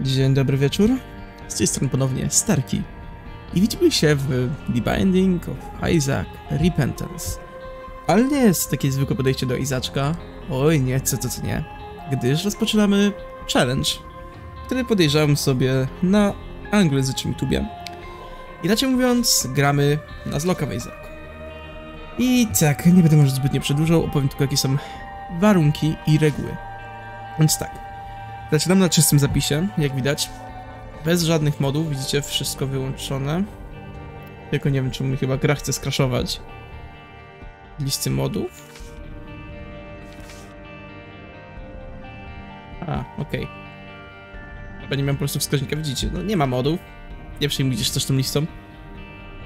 Dzień dobry wieczór. Z tej strony ponownie Starki. I widzimy się w The Binding of Isaac Repentance. Ale nie jest takie zwykłe podejście do Izaczka. Oj nie, co to co nie. Gdyż rozpoczynamy challenge, który podejrzewam sobie na anglojęzycznym YouTubie. Inaczej mówiąc, gramy na zloka w Isaacu. I tak, nie będę może zbytnio przedłużał, opowiem tylko jakie są warunki i reguły. Więc tak, Zaczynam na czystym zapisie, jak widać. Bez żadnych modów, widzicie, wszystko wyłączone. Tylko nie wiem, czemu mi chyba gra chce skraszować. Listy modów. A, okej. Okay. Chyba nie miałem po prostu wskaźnika, widzicie, no nie ma modów. Nie przejmujcie się też tą listą.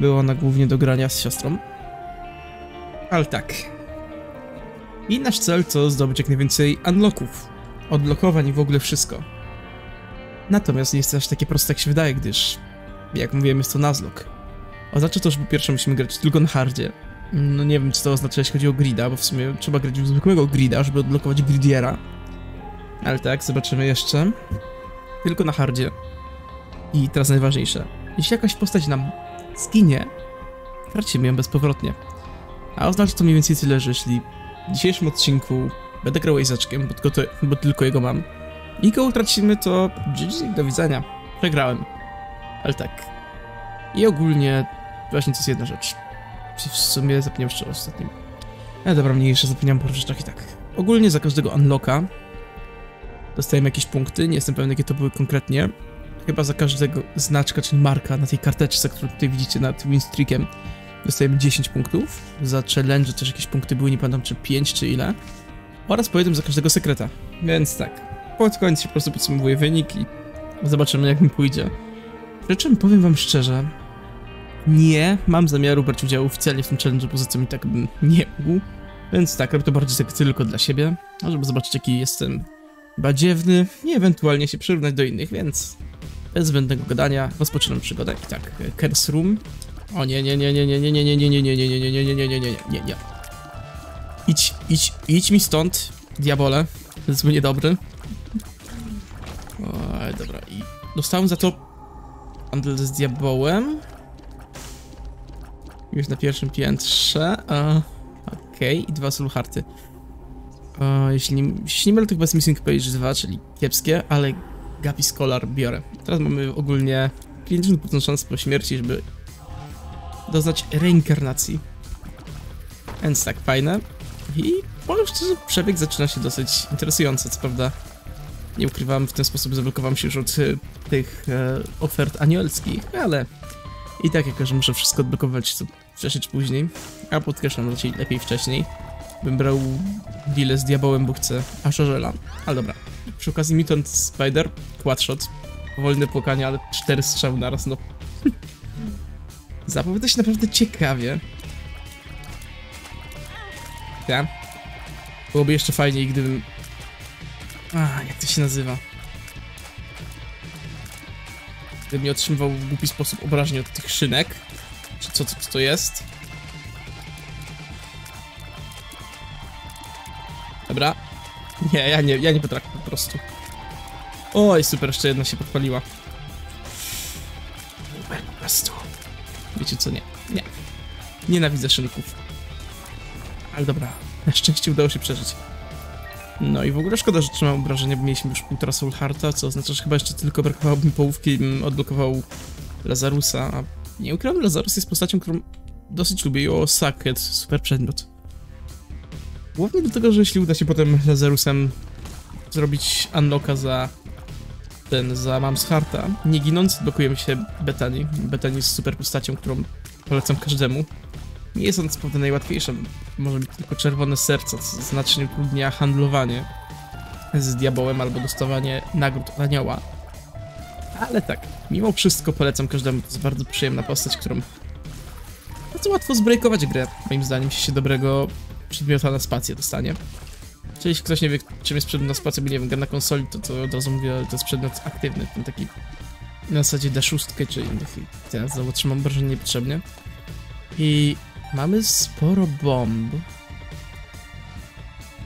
Była ona głównie do grania z siostrą. Ale tak. I nasz cel to zdobyć jak najwięcej unlocków odblokowań i w ogóle wszystko. Natomiast nie jest to aż takie proste jak się wydaje, gdyż, jak mówiłem, jest to Nuzlocke. Oznacza to, że po pierwsze musimy grać tylko na hardzie. No nie wiem, co to oznacza, jeśli chodzi o grida, bo w sumie trzeba grać w zwykłego grida, żeby odblokować gridiera. Ale tak, zobaczymy jeszcze. Tylko na hardzie. I teraz najważniejsze. Jeśli jakaś postać nam zginie, tracimy ją bezpowrotnie. A oznacza to mniej więcej tyle, że jeśli w dzisiejszym odcinku Będę grał Isaczkiem, bo tylko, to, bo tylko jego mam. I go utracimy, to GG, do widzenia. Przegrałem. Ale tak. I ogólnie właśnie to jest jedna rzecz. W sumie zapomniałem jeszcze o ostatnim. Ale dobra, mniejsze, zapomniałem po rzeczach i tak. Ogólnie za każdego unlocka dostajemy jakieś punkty, nie jestem pewien jakie to były konkretnie. Chyba za każdego znaczka, czyli marka na tej karteczce, którą tutaj widzicie nad winstreakiem dostajemy 10 punktów. Za challenge też jakieś punkty były, nie pamiętam czy 5 czy ile oraz po jednym za każdego sekreta. Więc tak, pod koniec się po prostu podsumowuje wynik i zobaczymy jak mi pójdzie. Przy czym powiem wam szczerze, nie mam zamiaru brać udziału oficjalnie w tym challenge, poza tym i tak bym nie mógł. Więc tak, robię to bardziej tak tylko dla siebie, żeby zobaczyć jaki jestem badziewny i ewentualnie się przyrównać do innych, więc bez zbędnego gadania rozpoczynam przygodę. I tak, Curse Room. O nie, nie, nie, nie, nie, nie, nie, nie, nie, nie, nie, nie, nie, nie, nie, nie, nie, nie, nie, nie. Idź, idź, idź mi stąd, diabole. Jest niedobry. Oj, dobra, i dostałem za to handel z diabołem. Już na pierwszym piętrze. Okej, okay. i dwa sulharty. jeśli, nie, jeśli nie mylę, to chyba jest Missing Page 2, czyli kiepskie, ale Gapi Scholar biorę. Teraz mamy ogólnie 50% szans po śmierci, żeby doznać reinkarnacji. Więc tak, fajne. I powiem szczerze, przebieg zaczyna się dosyć interesująco, co prawda nie ukrywam, w ten sposób zablokowałem się już od e, tych e, ofert anielskich, ale i tak jako, że muszę wszystko odblokować co wcześniej później, a podkreślam raczej lepiej wcześniej, bym brał deal z diabołem, bo chcę Ashorzela. Ale dobra, przy okazji Mutant Spider, quadshot, powolne płakanie, ale cztery strzały naraz, no. Zapowiada się naprawdę ciekawie. Byłoby jeszcze fajniej, gdybym... A, jak to się nazywa? Gdybym nie otrzymywał w głupi sposób obrażeń od tych szynek. Czy co, co, co to jest? Dobra. Nie, ja nie, ja nie potrafię po prostu. Oj, super, jeszcze jedna się podpaliła. Super, po prostu. Wiecie co, nie. Nie. Nienawidzę szynków. Ale dobra, na szczęście udało się przeżyć. No i w ogóle szkoda, że trzymam obrażenia, bo mieliśmy już półtora Soul Hearta, co oznacza, że chyba jeszcze tylko brakowało mi połówki i odblokował Lazarusa, a nie ukrywam, Lazarus jest postacią, którą dosyć lubię o Sacket, super przedmiot. Głównie dlatego, że jeśli uda się potem Lazarusem zrobić unlocka za ten, za Mams Hearta, nie ginąc, blokujemy się Betani. Betani jest super postacią, którą polecam każdemu. Nie jest on co prawda najłatwiejsze, może być tylko czerwone serce, co znacznie utrudnia handlowanie z diabołem albo dostawanie nagród od anioła. Ale tak, mimo wszystko polecam każdemu, to jest bardzo przyjemna postać, którą bardzo łatwo zbrejkować grę, moim zdaniem, jeśli się dobrego przedmiota na spację dostanie. Czyli jeśli ktoś nie wie, czym jest przedmiot na spację, bo nie wiem, gra na konsoli, to, to od razu mówię, to jest przedmiot aktywny, ten taki na zasadzie D6 czy innych teraz znowu trzymam wrażenie niepotrzebnie. I Mamy sporo bomb.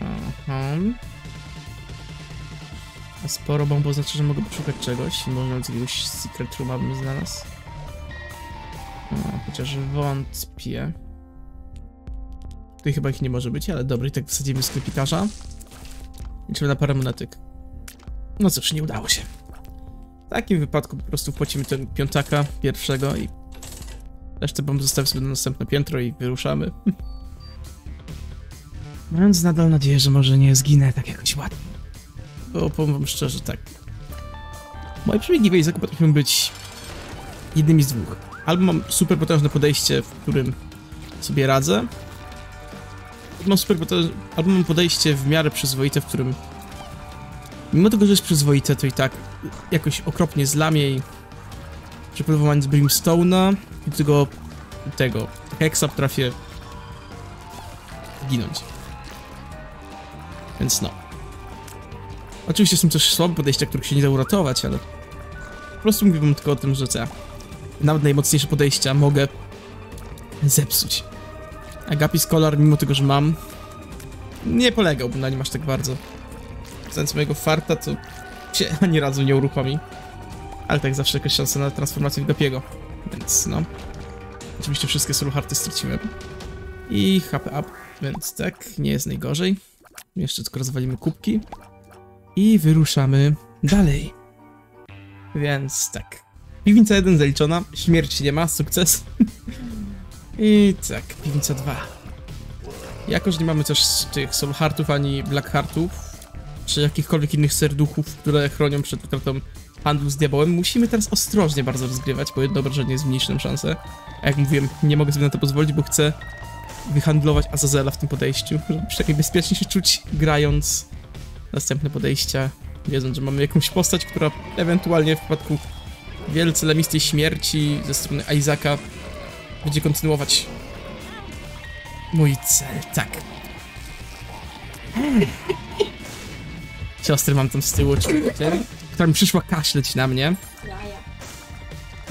Aha. A sporo bomb oznacza, że mogę poszukać czegoś. Może jakiegoś secret rooma bym znalazł. No, chociaż wątpię. Tutaj chyba ich nie może być, ale dobra, i tak wsadzimy sklepikarza. Liczymy na parę monetyk. No cóż, nie udało się. W takim wypadku po prostu wpłacimy ten piątaka pierwszego i resztę bomb zostawię sobie na następne piętro i wyruszamy. Mając nadal nadzieję, że może nie zginę tak jakoś ładnie. Bo powiem wam szczerze, tak. Moje przebiegi w Isaacu potrafią być jednymi z dwóch. Albo mam super potężne podejście, w którym sobie radzę. Albo mam super potężne, albo mam podejście w miarę przyzwoite, w którym mimo tego, że jest przyzwoite, to i tak jakoś okropnie zlamie próbowaniu z Brimstone'a i tego tego Hexa potrafię ginąć. Więc no. Oczywiście są też słabe podejścia, których się nie da uratować, ale po prostu mówię wam tylko o tym, że ja nawet najmocniejsze podejścia mogę zepsuć. Agapis Collar, mimo tego, że mam, nie polegałbym na nim aż tak bardzo. Znając mojego farta, to się ani razu nie uruchomi. Ale tak zawsze jakaś szansa na transformację w Gapiego. Więc no. Oczywiście wszystkie solo harty straciłem. I HP up, więc tak, nie jest najgorzej. Jeszcze tylko rozwalimy kubki. I wyruszamy dalej. Więc tak. Piwnica 1 zaliczona, śmierci nie ma, sukces. I tak, piwnica 2. Jako, że nie mamy też tych soul heartów ani black heartów, czy jakichkolwiek innych serduchów, które chronią przed utratą handlu z diabełem, musimy teraz ostrożnie bardzo rozgrywać, bo jedno obrażenie zmniejszy nam szansę. A jak mówiłem, nie mogę sobie na to pozwolić, bo chcę wyhandlować Azazela w tym podejściu, żeby przynajmniej bezpiecznie się czuć grając następne podejścia, wiedząc, że mamy jakąś postać, która ewentualnie w przypadku wielce lemistej śmierci ze strony Isaaca będzie kontynuować mój cel, tak. Siostry mam tam z tyłu, oczywiście, która mi przyszła kaszleć na mnie.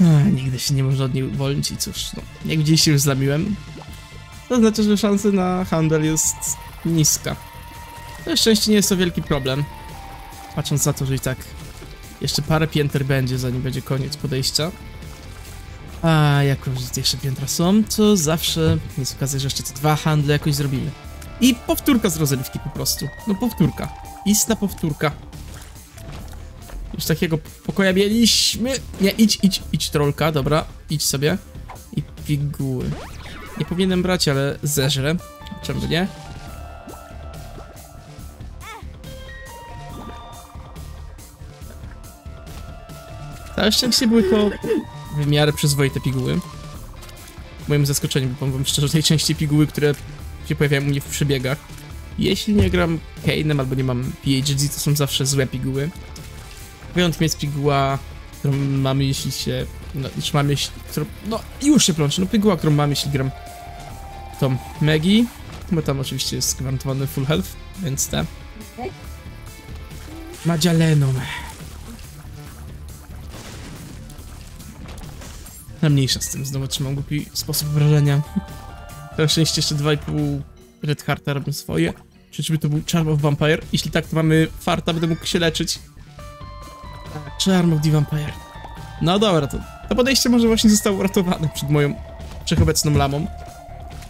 Ech, nigdy się nie może od niej uwolnić i cóż, no, jak widzieliście już zlamiłem. To znaczy, że szansa na handel jest niska. Na szczęście nie jest to wielki problem. Patrząc na to, że i tak jeszcze parę pięter będzie, zanim będzie koniec podejścia. A jako, że jeszcze piętra są, to zawsze jest okazja, że jeszcze te dwa handle jakoś zrobimy. I powtórka z rozrywki po prostu. No powtórka. Istna powtórka. Już takiego pokoja mieliśmy. Nie, idź, idź, idź trolka, dobra. Idź sobie. I piguły. Nie powinienem brać, ale zeżrę. Czemu nie? Całe szczęście były to w miarę przyzwoite piguły. Moim zaskoczeniem, powiem wam szczerze, najczęściej piguły, które się pojawiają u mnie w przebiegach. Jeśli nie gram Kane'em albo nie mam PhD, to są zawsze złe piguły. Wyjątkiem jest piguła, którą mamy jeśli się... No, już mamy jeśli... Którą, no, już się plączy, no piguła, którą mamy jeśli gram tą Megi, bo tam oczywiście jest gwarantowany full health, więc te. Madzialeną. Na mniejsza z tym, znowu trzymam głupi sposób wrażenia. Na szczęście jeszcze 2,5 Red Hearta robią swoje. Czyżby to był Charm of Vampire? Jeśli tak, to mamy farta, będę mógł się leczyć. Charm of the Vampire. No dobra, to, to podejście może właśnie zostało uratowane przed moją wszechobecną lamą.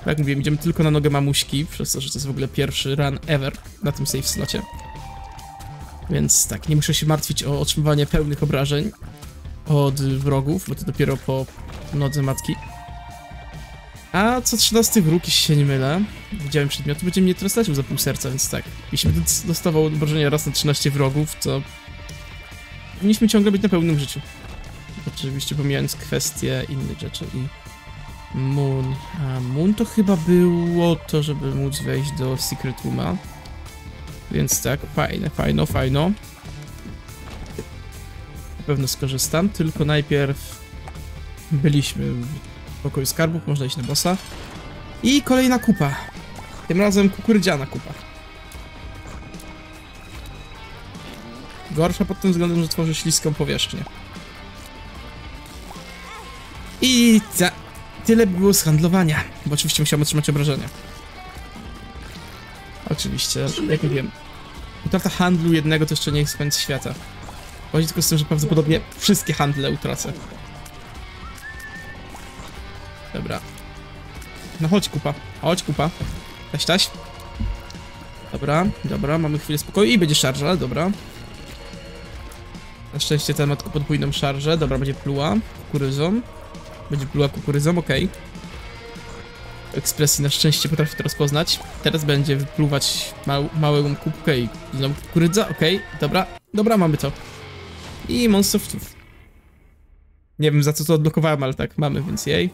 Jak mówiłem, idziemy tylko na nogę mamuśki, przez to, że to jest w ogóle pierwszy run ever na tym save slocie. Więc tak, nie muszę się martwić o otrzymywanie pełnych obrażeń od wrogów, bo to dopiero po nodze matki. A co 13 wróg, jeśli się nie mylę, widziałem przedmiotu, będzie mnie teraz stracił za pół serca, więc tak. Jeśli będę dostawał obrażenia raz na 13 wrogów, to powinniśmy ciągle być na pełnym życiu. Oczywiście pomijając kwestie innych rzeczy i Moon. A Moon to chyba było to, żeby móc wejść do Secret Rooma. Więc tak, fajne, fajno, fajno. Na pewno skorzystam, tylko najpierw byliśmy w pokoju skarbów, można iść na bossa. I kolejna kupa. Tym razem kukurydziana kupa. Gorsza pod tym względem, że tworzy śliską powierzchnię. I ta, tyle by było z handlowania, bo oczywiście musiałem otrzymać obrażenia. Oczywiście, jak wiem. Utrata handlu jednego to jeszcze nie jest koniec świata. Chodzi tylko z tym, że prawdopodobnie wszystkie handle utracę. Dobra. No chodź kupa, chodź kupa. Taś, taś. Dobra, dobra, mamy chwilę spokoju i będzie szarża, dobra. Na szczęście ten ma tylko podwójną szarżę, dobra, będzie pluła kukuryzą. Będzie pluła kukuryzą, okej. Ekspresji na szczęście potrafi to rozpoznać. Teraz będzie wypluwać mał, małą kubkę i znowu kukurydza, okej, dobra, dobra, mamy to. I monsterów. Nie wiem za co to odblokowałem, ale tak, mamy, więc jej.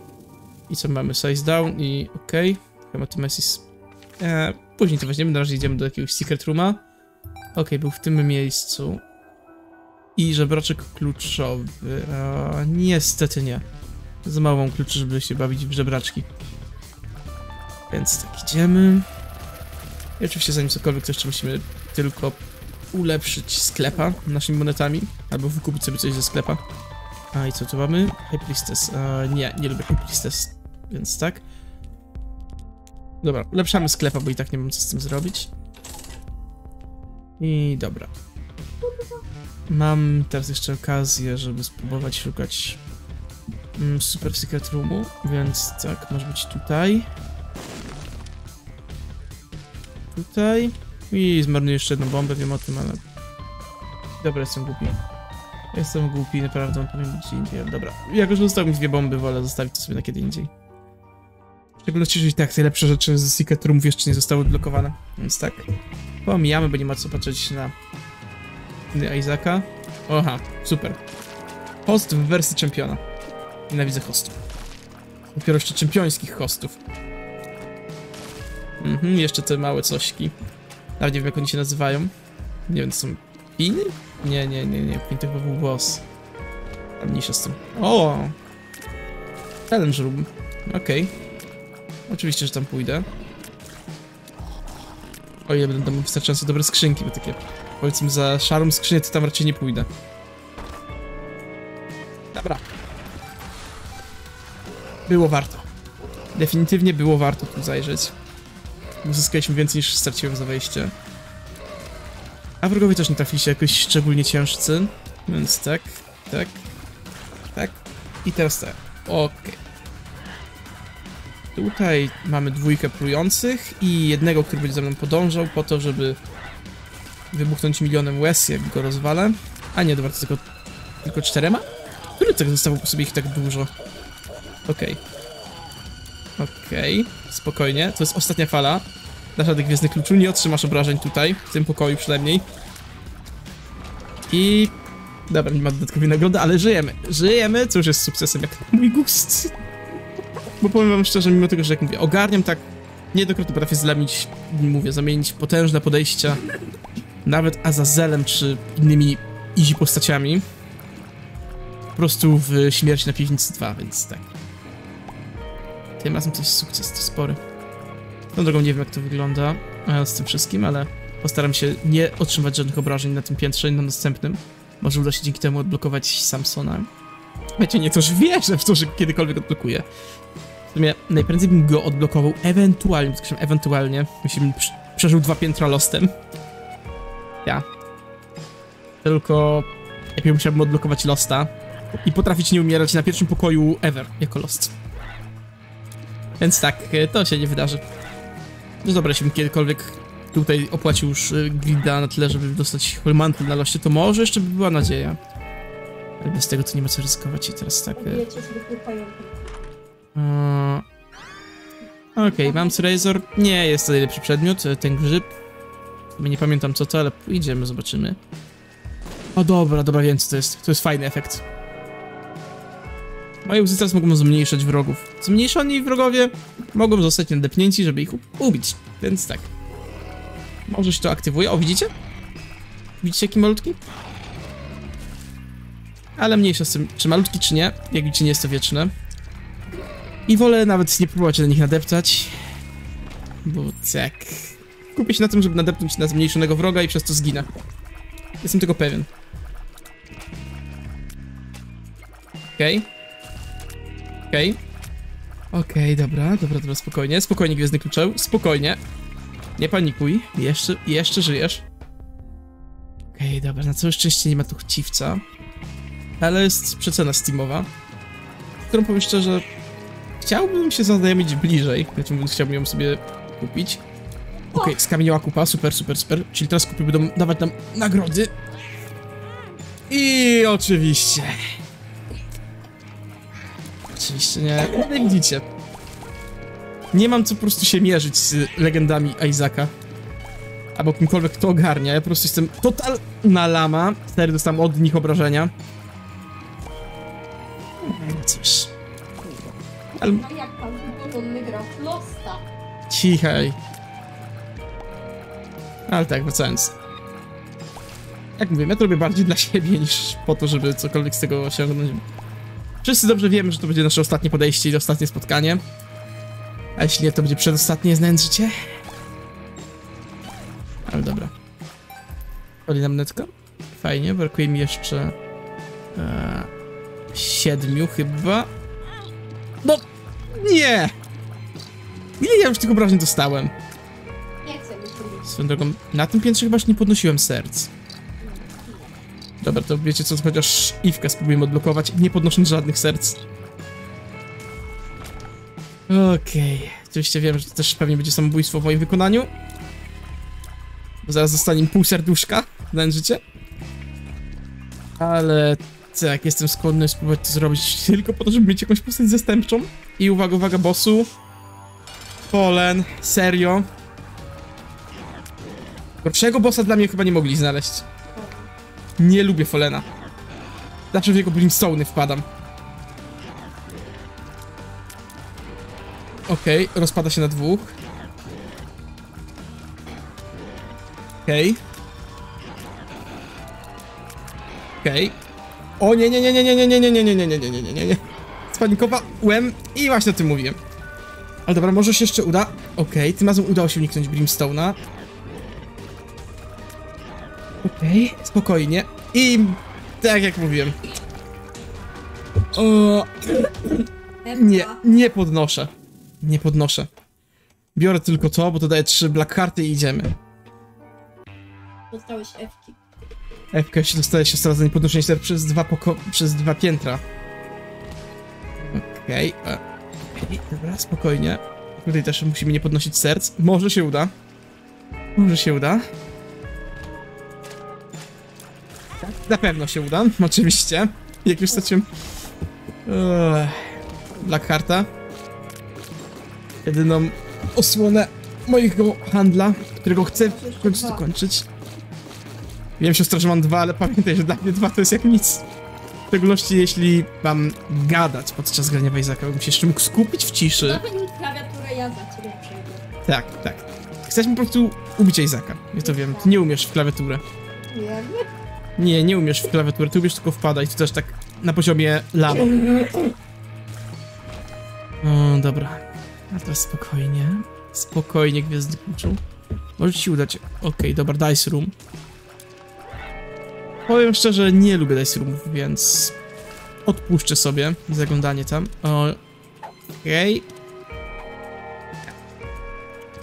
I co mamy? Size down i okej. Okay. Hematomesis. Eee, później to weźmiemy, na razie idziemy do jakiegoś secret rooma. Okej, okay, był w tym miejscu. I żebraczek kluczowy. Eee, niestety nie. Za mało mam kluczy, żeby się bawić w żebraczki. Więc tak, idziemy. I oczywiście zanim cokolwiek, to jeszcze musimy tylko ulepszyć sklepa naszymi monetami. Albo wykupić sobie coś ze sklepa. A i co tu mamy? E, nie, nie lubię High Priestess, więc tak. Dobra, ulepszamy sklepa, bo i tak nie mam co z tym zrobić. I dobra. Mam teraz jeszcze okazję, żeby spróbować szukać mm, Super Secret Roomu, więc tak, może być tutaj. Tutaj. I zmarnuję jeszcze jedną bombę, wiem o tym, ale... Dobra, jestem głupi. Jestem głupi, naprawdę, on powinien być indziej. Dobra, jako że zostały mi dwie bomby, wolę zostawić to sobie na kiedy indziej. W szczególności, że i tak najlepsze rzeczy z Secret Roomów jeszcze nie zostały odblokowane. Więc tak, pomijamy, bo nie ma co patrzeć na Isaaca. Oha, super. Host w wersji czempiona. Nienawidzę hostów. Dopiero jeszcze czempiońskich hostów. Mhm, jeszcze te małe cośki. Nawet nie wiem jak oni się nazywają. Nie wiem, to są piny? Nie, nie, nie, nie, pin to był boss. A mniejsza z tym. O! Challenge room. Okej. Okay. Oczywiście, że tam pójdę. O ile będą tam wystarczająco dobre skrzynki, bo takie... Powiedzmy za szarą skrzynię to tam raczej nie pójdę. Dobra. Było warto. Definitywnie było warto tu zajrzeć. Uzyskaliśmy więcej niż straciłem za wejście. A wrogowie też nie trafili się jakoś szczególnie ciężcy. Więc tak, tak, tak. I teraz tak. Okej. Okay. Tutaj mamy dwójkę plujących i jednego, który będzie za mną podążał po to, żeby wybuchnąć milionem łez, jak go rozwalę. A nie, dobra, to tylko, tylko czterema? Który tak zostało po sobie ich tak dużo? Okej. Okay. Okej, okay. spokojnie. To jest ostatnia fala. Dasz radę Gwiezdnych Kluczu, nie otrzymasz obrażeń tutaj, w tym pokoju przynajmniej. I... Dobra, nie ma dodatkowej nagrody, ale żyjemy. Żyjemy, co już jest sukcesem jak mój gust. Bo powiem wam szczerze, mimo tego, że jak mówię, ogarniam tak, niejednokrotnie potrafię zlamić, mówię, zamienić potężne podejścia, nawet Azazelem czy innymi easy postaciami. Po prostu w Śmierci na Piwnicy 2, więc tak. Tym razem to jest sukces, to spory. Tą drogą nie wiem jak to wygląda e, z tym wszystkim, ale postaram się nie otrzymać żadnych obrażeń na tym piętrze i na następnym. Może uda się dzięki temu odblokować Samsona. Wiecie, nie to, że wierzę w to, że kiedykolwiek odblokuję. W sumie najprędzej bym go odblokował ewentualnie, podkreślam ewentualnie, jeśli bym przeżył dwa piętra Lostem. Ja. Tylko najpierw musiałbym odblokować Losta i potrafić nie umierać na pierwszym pokoju ever jako Lost. Więc tak, e, to się nie wydarzy. No dobra, jeśli bym kiedykolwiek tutaj opłacił już y, grida na tyle, żeby dostać mantle na loście, to może jeszcze by była nadzieja. Ale bez tego to nie ma co ryzykować i teraz tak... Y, Okej, okay, mam Razor. Nie jest to najlepszy przedmiot, ten grzyb. Nie pamiętam co to, ale idziemy, zobaczymy. O dobra, dobra, wiem co to jest. To jest fajny efekt. Moje łzy teraz mogą zmniejszać wrogów. Zmniejszoni wrogowie mogą zostać nadepnięci, żeby ich ubić. Więc tak. Może się to aktywuje. O, widzicie? Widzicie jaki malutki? Ale mniejsza z tym, czy malutki, czy nie. Jak widzicie, nie jest to wieczne. I wolę nawet nie próbować na nich nadeptać. Bo tak... Kupię się na tym, żeby nadepnąć na zmniejszonego wroga i przez to zginę. Jestem tego pewien. Okej. Okay. Okej. Okay. Okej, okay, dobra, dobra, dobra, spokojnie, spokojnie, Gwiezdny Kluczeł, spokojnie. Nie panikuj, jeszcze, jeszcze żyjesz. Okej, dobra, na całe szczęście nie ma tu chciwca. Ale jest przecena Steamowa, którą powiem szczerze, chciałbym się zaznajomić bliżej, znaczy chciałbym ją sobie kupić. Okej, skamieniała kupa, super, super, super. Czyli teraz kupy będą dawać nam nagrody. I oczywiście... Oczywiście nie, no i widzicie. Nie mam co po prostu się mierzyć z legendami Isaaca. Albo kimkolwiek to ogarnia, ja po prostu jestem totalna lama. Stary dostałem od nich obrażenia. No cóż. Ale Losta? cichaj. Ale tak, wracając. Jak mówię, ja to robię bardziej dla siebie niż po to, żeby cokolwiek z tego osiągnąć. Wszyscy dobrze wiemy, że to będzie nasze ostatnie podejście i ostatnie spotkanie. A jeśli nie, to będzie przedostatnie, znając życie. Ale dobra. Kolejna monetka. Fajnie, brakuje mi jeszcze... E, siedmiu chyba. No, nie! Ile ja już tych obrażeń dostałem? Swoją drogą, na tym piętrze chyba nie podnosiłem serc. Dobra, to wiecie co, chociaż Iwkę spróbujemy odblokować, nie podnosząc żadnych serc. Okej, oczywiście wiem, że to też pewnie będzie samobójstwo w moim wykonaniu. Bo zaraz zostanie mi pół serduszka, znając życie. Ale tak, jestem skłonny spróbować to zrobić tylko po to, żeby mieć jakąś postać zastępczą. I uwaga, uwaga, bossu. Polen, serio. Gorszego bossa dla mnie chyba nie mogli znaleźć. Nie lubię Folena. Zawsze w jego Brimstone'y wpadam. Okej, rozpada się na dwóch. Okej. Okej. O nie, nie, nie, nie, nie, nie, nie, nie, nie, nie, nie, nie, nie, nie, nie, nie, nie. Spanikowałem i właśnie o tym mówiłem. Ale dobra, może się jeszcze uda. Okej, tym razem udało się uniknąć Brimstone'a. Okej, spokojnie. I tak jak mówiłem. O, nie, nie podnoszę. Nie podnoszę. Biorę tylko to, bo to daje trzy black karty i idziemy. Dostałeś Ewki. FK się dostaje się za niepodnoszenie ser przez dwa poko przez dwa piętra. Okej, okay. okay, dobra, spokojnie. Tutaj też musimy nie podnosić serc. Może się uda. Może się uda. Na pewno się uda, oczywiście. Jak już straciłem... Ech, Black Harta. Jedyną osłonę mojego handla, którego chcę w końcu dokończyć. Wiem, siostra, że mam dwa, ale pamiętaj, że dla mnie dwa to jest jak nic. W szczególności jeśli mam gadać podczas grania w Isaaca, bym się jeszcze mógł skupić w ciszy. Zapewne klawiaturę ja za ciebie przejdę. Tak, tak. Chcesz mi po prostu ubić Isaaca. Ja to wiem. Ty nie umiesz w klawiaturę. Nie, Nie, nie umiesz w klawiaturę, ty umiesz tylko wpadać. To też tak na poziomie lama. O, dobra. A teraz spokojnie. Spokojnie, Gwiazdy Kluczu. Może ci udać. Okej, dobra, Dice Room. Powiem szczerze, nie lubię Dice Roomów, więc odpuszczę sobie zaglądanie tam. Okej.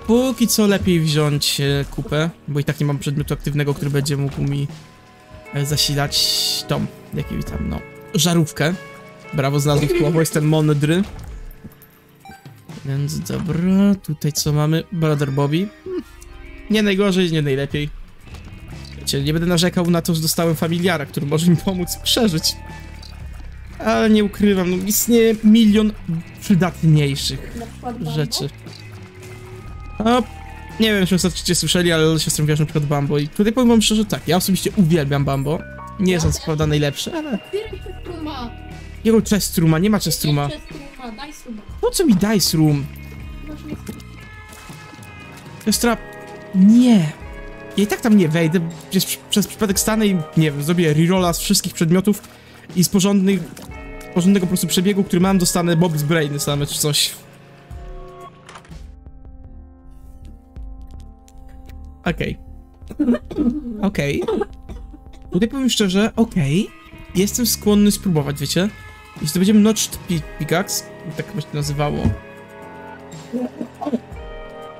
Póki co lepiej wziąć e, kupę, bo i tak nie mam przedmiotu aktywnego, który będzie mógł mi zasilać tą, jakiej tam, no, żarówkę. Brawo, znalazłem słowo, jestem mądry. Więc dobra, tutaj co mamy? Brother Bobby. Nie najgorzej, nie najlepiej. Wiecie, nie będę narzekał na to, że dostałem familiara, który może mi pomóc przeżyć. Ale nie ukrywam, no istnieje milion przydatniejszych rzeczy. No, nie wiem, czy ostatnio słyszeli, ale siostrą wiesz na przykład Bambo i tutaj powiem wam szczerze tak, ja osobiście uwielbiam Bambo. Nie jest on co prawda najlepszy, ale... Jego chestruma, nie ma daj struma. Po co mi dice room? Siostra... Nie. Ja i tak tam nie wejdę, przez, przez przypadek stanę i, nie wiem, zrobię rerolla z wszystkich przedmiotów i z porządnych... porządnego po prostu przebiegu, który mam, dostanę Bob's Brainy same czy coś. Okej. Okej. Tutaj powiem szczerze, okej. Jestem skłonny spróbować, wiecie? Jeśli to będziemy Notched Pi- Pickaxe, tak chyba się nazywało.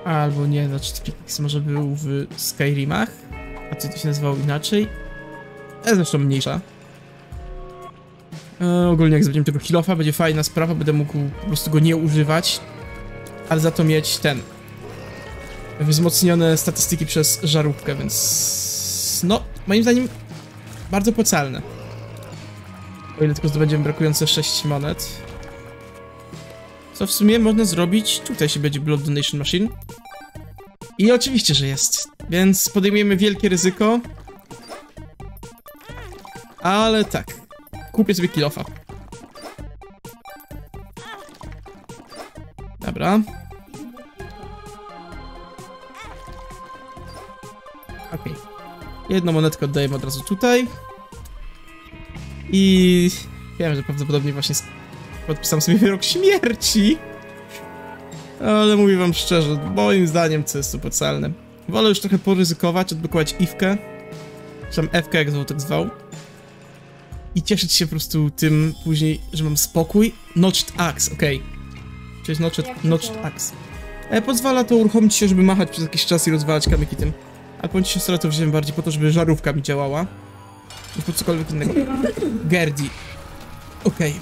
Albo nie, Notched Pickaxe może był w Skyrimach, a co to się nazywało inaczej. E, zresztą mniejsza. E, ogólnie jak zrobimy tego kilofa, będzie fajna sprawa, będę mógł po prostu go nie używać, ale za to mieć ten wzmocnione statystyki przez żarówkę, więc no, moim zdaniem bardzo opłacalne. O ile tylko zdobędziemy brakujące 6 monet. Co w sumie można zrobić, tutaj się będzie Blood Donation Machine. I oczywiście, że jest, więc podejmujemy wielkie ryzyko. Ale tak, kupię sobie kilofa. Dobra. Jedną monetkę oddajemy od razu tutaj. I wiem, że prawdopodobnie właśnie podpisam sobie wyrok śmierci. Ale mówię wam szczerze, moim zdaniem to jest opłacalne. Wolę już trochę poryzykować, odblokować Iwkę. Czy tam Ewkę, jak tak zwał. I cieszyć się po prostu tym później, że mam spokój. Notched Axe, okej. Okay. Czyli Notched, notched? Axe. E, pozwala to uruchomić się, żeby machać przez jakiś czas i rozwalać kamyki tym. A ci siostra, to wziąłem bardziej po to, żeby żarówka mi działała. Niż po cokolwiek innego. Gerdi. Okej.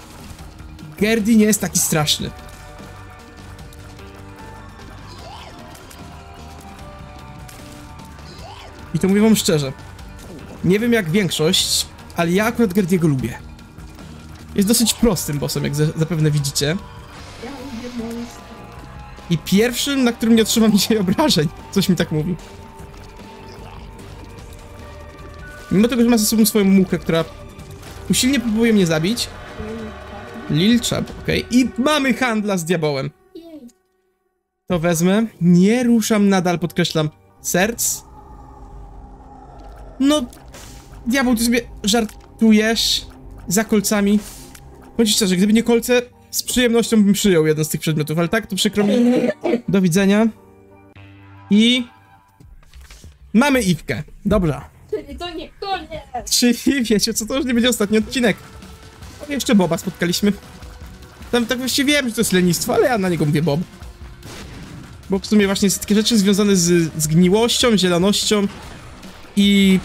Gerdi nie jest taki straszny. I to mówię wam szczerze. Nie wiem jak większość, ale ja akurat Gerdiego lubię. Jest dosyć prostym bossem, jak za- zapewne widzicie. I pierwszym, na którym nie otrzymam dzisiaj obrażeń. Coś mi tak mówi. Mimo tego, że ma ze sobą swoją muchę, która usilnie próbuje mnie zabić. Lil Chub, okej. I mamy handla z diabołem. To wezmę. Nie ruszam nadal, podkreślam, serc. No, diabeł, ty sobie żartujesz za kolcami. Ci szczerze, gdyby nie kolce, z przyjemnością bym przyjął jeden z tych przedmiotów, ale tak, to przykro mi. Do widzenia. I... Mamy Iwkę. Dobra. Czyli to nie koniec. Czyli wiecie co, to już nie będzie ostatni odcinek. O, jeszcze Boba spotkaliśmy. Tam tak właściwie wiem, że to jest lenistwo, ale ja na niego mówię Bob. Bo w sumie właśnie są takie rzeczy związane z zgniłością, zielonością i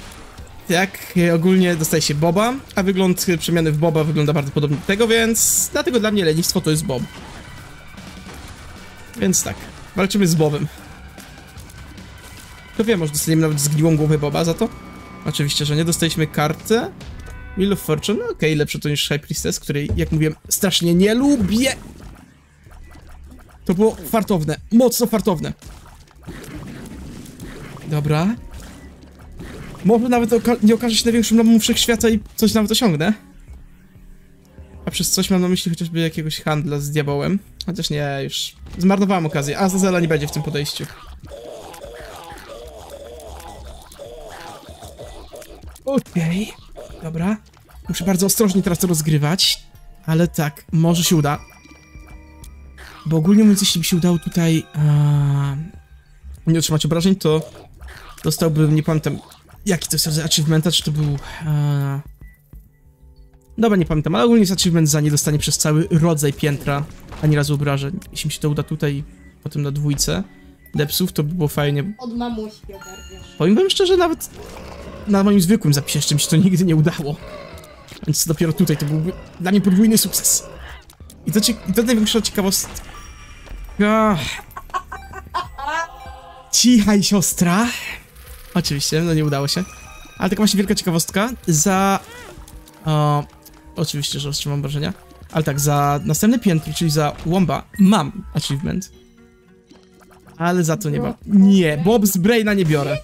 tak ogólnie dostaje się Boba, a wygląd przemiany w Boba wygląda bardzo podobnie do tego, więc dlatego dla mnie lenistwo to jest Bob. Więc tak, walczymy z Bobem. To wiem, może dostaniemy nawet zgniłą głowę Boba za to. Oczywiście, że nie. Dostaliśmy kartę. Wheel of Fortune, okej, lepsze to niż High Priestess, której, jak mówiłem, strasznie nie lubię. To było fartowne, mocno fartowne. Dobra. Może nawet oka nie okaże się największym lomem wszechświata i coś nawet osiągnę. A przez coś mam na myśli chociażby jakiegoś handla z diabołem. Chociaż nie, już zmarnowałem okazję. A Zazela nie będzie w tym podejściu. Okej, dobra. Muszę bardzo ostrożnie teraz to rozgrywać, ale tak, może się uda. Bo ogólnie mówiąc, jeśli by się udało tutaj a, nie otrzymać obrażeń, to dostałbym, nie pamiętam, jaki to jest achievementa, czy to był... A... Dobra, nie pamiętam, ale ogólnie jest achievement za niedostanie przez cały rodzaj piętra ani razu obrażeń. Jeśli mi się to uda tutaj, potem na dwójce depsów, to by było fajnie, Od mamusi. Powiem wam szczerze, nawet na moim zwykłym zapisie jeszcze mi się to nigdy nie udało. Więc dopiero tutaj to byłby dla mnie podwójny sukces. I to, i to największa ciekawostka. Cichaj, siostra. Oczywiście, no nie udało się. Ale taka właśnie wielka ciekawostka. Za... O, oczywiście, że otrzymam wrażenia. Ale tak, za następne piętro, czyli za Womba, mam achievement. Ale za to nie mam. Nie, Bob's Braina nie biorę.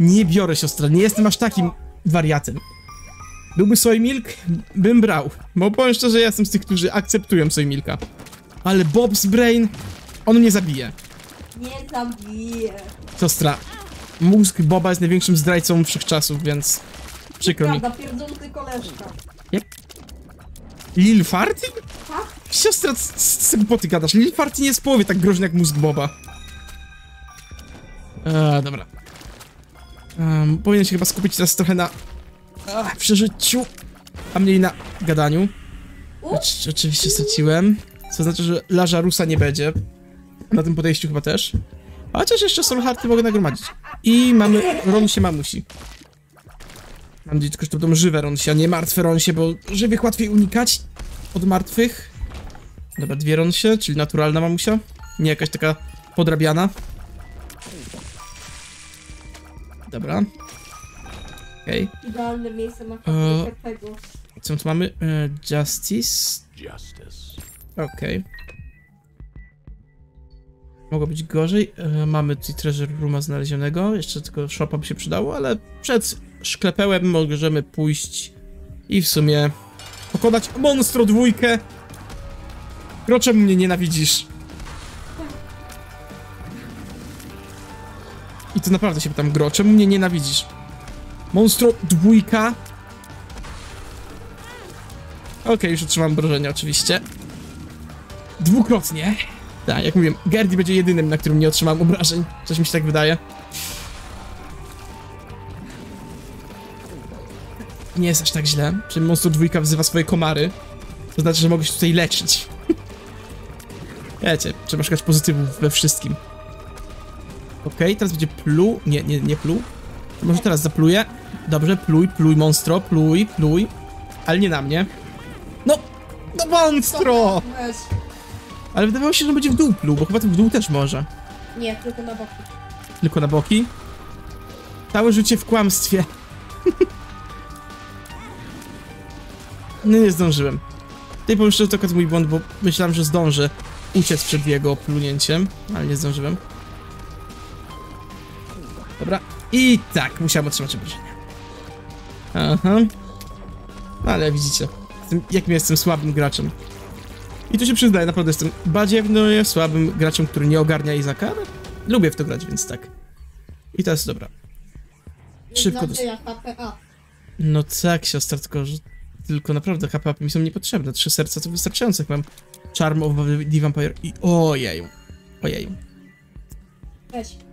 Nie biorę, siostra, nie jestem aż takim wariatem. Byłby Soy Milk, bym brał. Bo powiem szczerze, ja jestem z tych, którzy akceptują Soy Milka. Ale Bob's Brain, on mnie zabije. Nie zabiję. Siostra, mózg Boba jest największym zdrajcą wszechczasów, więc przykro mi. Prawda, pierdolny koleżka. Lil Farty? Tak? Siostra, co głupoty gadasz? Lil Farty nie jest w połowie tak groźny jak mózg Boba. Eee, dobra. Um, powinien się chyba skupić teraz trochę na a, przeżyciu, a mniej na gadaniu. Oczy- oczywiście straciłem, co znaczy, że Larza Rusa nie będzie. Na tym podejściu chyba też. Chociaż jeszcze Soul Hearty mogę nagromadzić. I mamy Rolusie Mamusi. Mam nadzieję tylko, że to będą żywe ronsie, a nie martwe ronsie, bo żywych łatwiej unikać od martwych. Dobra, dwie ronsie, czyli naturalna mamusia. Nie jakaś taka podrabiana. Dobra. Okej. Idealne miejsce na E. tego. Co tu mamy? E, Justice. Justice. Okej. Mogło być gorzej. E, mamy tutaj treasure rooma znalezionego. Jeszcze tylko shopa by się przydało, ale przed szklepełem możemy pójść i w sumie pokonać monstro dwójkę. Gro, czemu mnie nienawidzisz? I to naprawdę się pytam, Gro, czemu mnie nienawidzisz? Monstro dwójka. Okej, już otrzymam obrażenia oczywiście. Dwukrotnie. Tak, jak mówiłem, Gerdi będzie jedynym, na którym nie otrzymam obrażeń. Coś mi się tak wydaje. Nie jest aż tak źle. Czy Monstro dwójka wzywa swoje komary. To znaczy, że mogę się tutaj leczyć. Wiecie, trzeba szukać pozytywów we wszystkim. Okej, teraz będzie plu. Nie, nie, nie plu. To może teraz zapluję. Dobrze, pluj, pluj, monstro, pluj, pluj. Ale nie na mnie. No! No monstro! Ale wydawało się, że będzie w dół pluł, bo chyba to w dół też może. Nie, tylko na boku. Tylko na boki. Całe życie w kłamstwie. no nie zdążyłem. Tutaj powiem szczerze, to mój błąd, bo myślałem, że zdążę uciec przed jego plunięciem, ale nie zdążyłem. Dobra. I tak, musiałem otrzymać obrażenia. Aha. No ale widzicie, jakim jestem słabym graczem. I tu się przyznaję, naprawdę jestem badziewno słabym graczem, który nie ogarnia Izaka, ale lubię w to grać, więc tak. I to jest dobra. Szybko dos-. No tak, siostra, tylko że tylko naprawdę HP mi są niepotrzebne. Trzy serca to wystarczające, jak mam Charm of the Vampire i ojeju. Ojeju. Weź.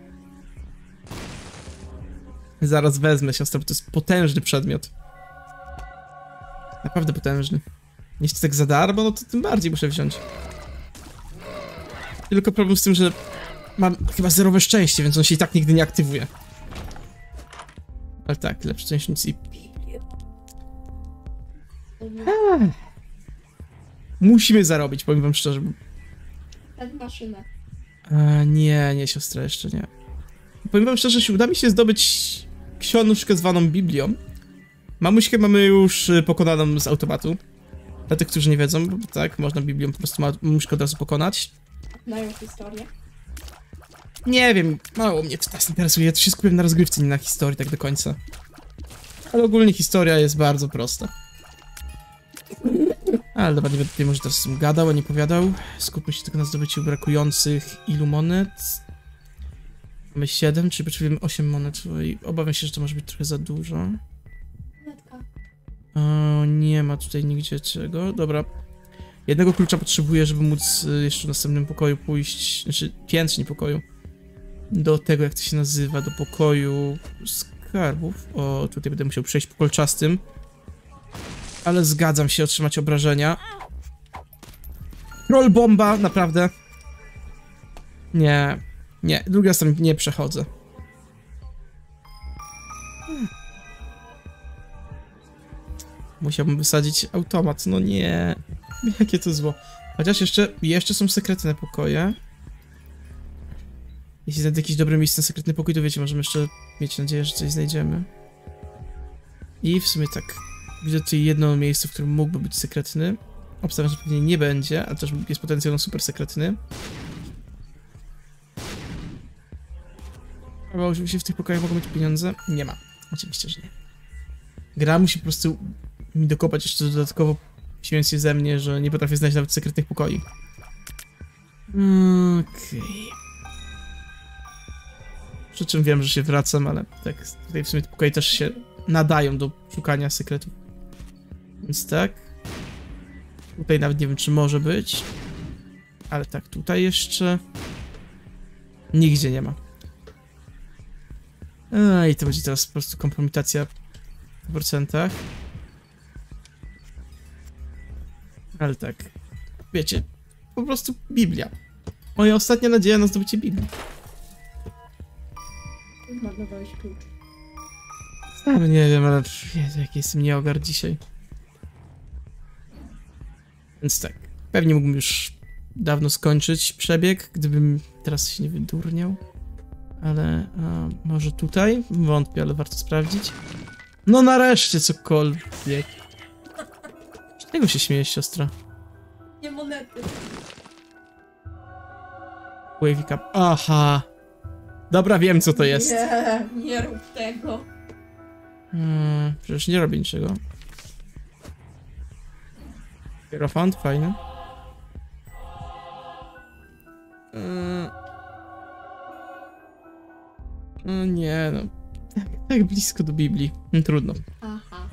Zaraz wezmę siostra, bo to jest potężny przedmiot. Naprawdę potężny. Jeśli tak za darmo, no to tym bardziej muszę wziąć. Tylko problem z tym, że mam chyba zerowe szczęście, więc on się i tak nigdy nie aktywuje. Ale tak, lepsze niż nic i... Musimy zarobić, powiem wam szczerze. Ten maszynę. E, nie, nie siostra, jeszcze nie. Powiem wam szczerze, jeśli uda mi się zdobyć książkę zwaną Biblią, mamuśkę mamy już y, pokonaną z automatu. Dla tych, którzy nie wiedzą, bo tak, można Biblią po prostu ma- mamuśkę od razu pokonać. Znają historię. Nie wiem, mało mnie to teraz interesuje, ja to się skupiam na rozgrywce, nie na historii tak do końca. Ale ogólnie historia jest bardzo prosta. Ale dobra, nie będę tutaj może teraz gadał, a nie powiadał. Skupmy się tylko na zdobyciu brakujących ilu monet. Mamy 7, czyli potrzebujemy 8 monet, i obawiam się, że to może być trochę za dużo. O, nie ma tutaj nigdzie czego. Dobra. Jednego klucza potrzebuję, żeby móc y, jeszcze w następnym pokoju pójść, znaczy piętrze, pokoju. Do tego, jak to się nazywa, do pokoju skarbów. O, tutaj będę musiał przejść po kolczastym. Ale zgadzam się otrzymać obrażenia. Troll bomba, naprawdę. Nie, nie, drugi raz tam nie przechodzę. Musiałbym wysadzić automat, no nie. Jakie to zło. Chociaż jeszcze, jeszcze są sekretne pokoje. Jeśli znajdę jakieś dobre miejsce na sekretny pokój, to wiecie, możemy jeszcze mieć nadzieję, że coś znajdziemy. I w sumie tak. Widzę tutaj jedno miejsce, w którym mógłby być sekretny. Obstawiam, że pewnie nie będzie, ale też jest potencjalnie super sekretny. Ale oczywiście w tych pokojach mogą być pieniądze? Nie ma. Oczywiście, że nie. Gra musi po prostu mi dokopać jeszcze dodatkowo śmiejąc się ze mnie, że nie potrafię znaleźć nawet sekretnych pokoi. Okej. Przy czym wiem, że się wracam, ale tak, tutaj w sumie te pokoje też się nadają do szukania sekretów. Więc tak. Tutaj nawet nie wiem, czy może być. Ale tak, tutaj jeszcze... Nigdzie nie ma. A, I to będzie teraz po prostu kompromitacja w procentach. Ale tak, wiecie, po prostu Biblia. Moja ostatnia nadzieja na zdobycie Biblii. Zmarnowałeś klucz. Sam nie wiem, ale Jezu, jaki jestem nieogar dzisiaj. Więc tak, pewnie mógłbym już dawno skończyć przebieg, gdybym teraz się nie wydurniał. Ale a, może tutaj? Wątpię, ale warto sprawdzić. No nareszcie cokolwiek. Czego się śmiejesz, siostra? Nie monety. Wavy Cup. Aha. Dobra, wiem co to jest. Nie, nie rób tego. Hmm, przecież nie robię niczego. Hierophant, fajny. Eee. No nie no. Tak, tak blisko do Biblii. No, trudno. Aha.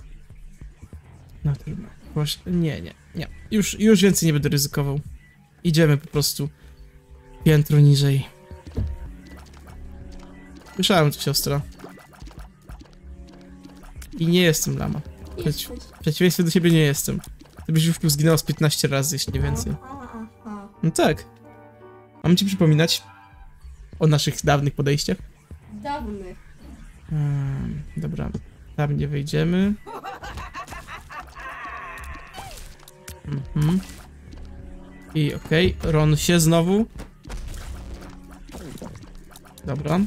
No trudno. Właśnie, nie, nie, nie. Już, już więcej nie będę ryzykował. Idziemy po prostu piętro niżej. Słyszałem to, siostra. I nie jestem lama. Jesteś. W przeciwieństwie do siebie nie jestem. Gdybyś już tu zginęła z 15 razy, jeśli nie więcej. No tak. Mam ci przypominać o naszych dawnych podejściach? Dawny. Hmm, dobra, tam nie wejdziemy. Mhm. I okej, Ron się znowu. Dobra.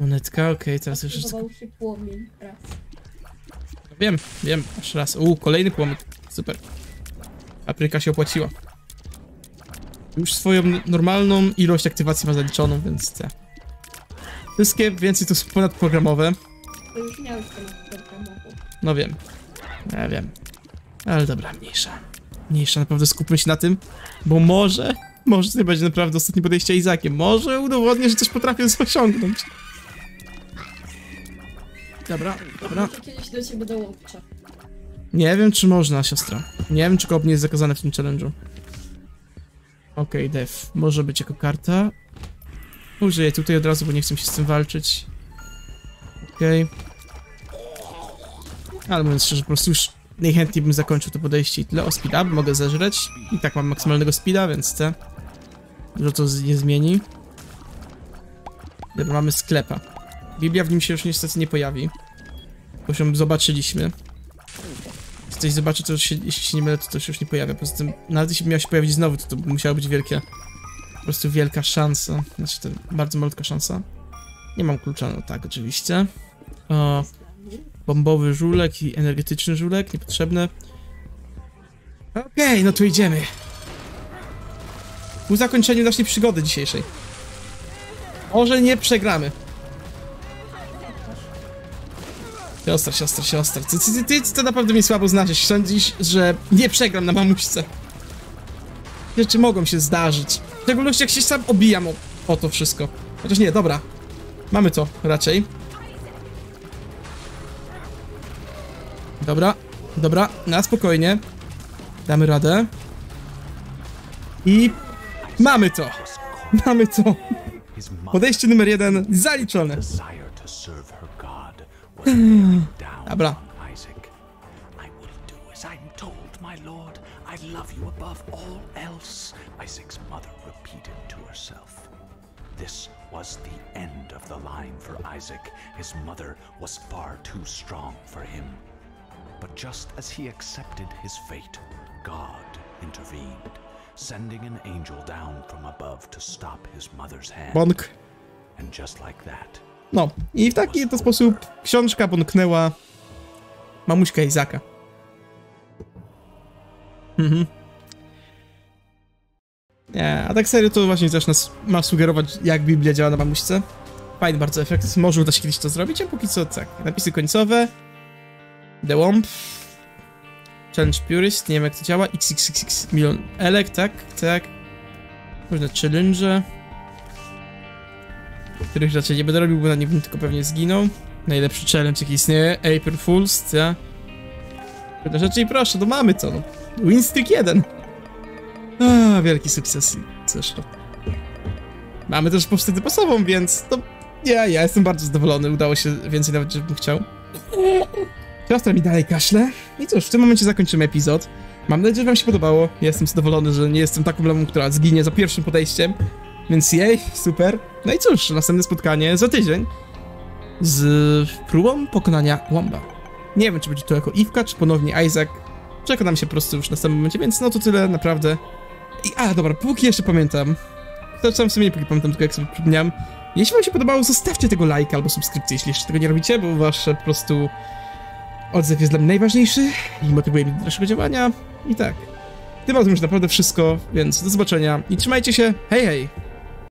Monetka, okej, teraz już wszystko. Się płomień raz. Wiem, wiem, aż raz. Uuu, kolejny płomyk. Super. Apryka się opłaciła. Już swoją normalną ilość aktywacji ma zaliczoną, więc. Wszystkie więcej to są ponadprogramowe. To już miałeś programową. No wiem. Ja wiem. Ale dobra, mniejsza. Mniejsza, naprawdę skupmy się na tym, bo może, może to będzie naprawdę ostatnie podejście Izakiem. Może udowodnię, że coś potrafię osiągnąć. Dobra, dobra. Kiedyś do ciebie dołączę. Nie wiem, czy można, siostra. Nie wiem, czy kop nie jest zakazane w tym challenge'u. Okej, dev. Może być jako karta. Użyję tutaj od razu, bo nie chcę się z tym walczyć. Okej. Ale mówiąc szczerze, po prostu już najchętniej bym zakończył to podejście i tyle. O, speed up mogę zeżreć. I tak mam maksymalnego speeda, więc chcę. Dużo to nie zmieni. Dobra, mamy sklepa. Biblia w nim się już niestety nie pojawi. Bo ją zobaczyliśmy. Jeśli coś zobaczy, to się, jeśli się nie mylę, to, to się już nie pojawia. Poza tym, nawet jeśli miał się pojawić znowu, to, to musiała być wielkie. Prostu wielka szansa. Znaczy, to bardzo malutka szansa. Nie mam klucza, no tak, oczywiście. O, bombowy żulek i energetyczny żulek, niepotrzebne. Okej, no to idziemy. Ku zakończeniu naszej przygody dzisiejszej. Może nie przegramy. Siostra, siostra, siostra. Ty, ty, ty, ty to naprawdę mnie słabo znasz. Sądzisz, że nie przegram na mamuśce. Rzeczy mogą się zdarzyć. W szczególności jak się sam obijam o, o to wszystko. Chociaż nie, dobra. Mamy to raczej. Dobra, dobra, na spokojnie. Damy radę. I mamy to. Mamy to. Podejście numer jeden zaliczone. Dobra. I love you above all else, Isaac's mother repeated to herself. This was the end of the line for Isaac. His mother was far too strong for him. But just as he accepted his fate, God intervened, sending an angel down from above to stop his mother's hand. Bonk. And just like that, No, i w taki to sposób książka bonknęła mamuśka Izaka. Mhm. Nie, a tak serio to właśnie też nas ma sugerować, jak Biblia działa na mamuśce. Fajny bardzo efekt, może uda się kiedyś to zrobić, a póki co tak. Napisy końcowe. The Womp. Challenge Purist, nie wiem jak to działa. XXX milion elek, tak, tak. Różne challenge których raczej nie będę robił, bo na nie bym tylko pewnie zginął. Najlepszy challenge jaki istnieje, April Fools, ja. Pewne rzeczy i proszę, to mamy to, no. Win streak 1. Wielki sukces to. Mamy też powstępę pasową, więc to... Ja, ja jestem bardzo zadowolony, udało się więcej nawet, niż bym chciał. Siostra mi dalej kaszle. I cóż, w tym momencie zakończymy epizod. Mam nadzieję, że wam się podobało. Jestem zadowolony, że nie jestem taką lamą, która zginie za pierwszym podejściem. Więc jej, super. No i cóż, następne spotkanie za tydzień. z próbą pokonania Łomba. Nie wiem, czy będzie to jako Iwka, czy ponownie Isaac. Przekonam się po prostu już na samym momencie, więc no to tyle, naprawdę. I, a, dobra, póki jeszcze pamiętam. Sam w sumie nie póki pamiętam, tylko jak sobie przypomniałem. Jeśli wam się podobało, zostawcie tego lajka albo subskrypcję, jeśli jeszcze tego nie robicie, bo wasze po prostu odzew jest dla mnie najważniejszy i motywuje mnie do dalszego działania. I tak. Tym razem już naprawdę wszystko, więc do zobaczenia i trzymajcie się. Hej, hej!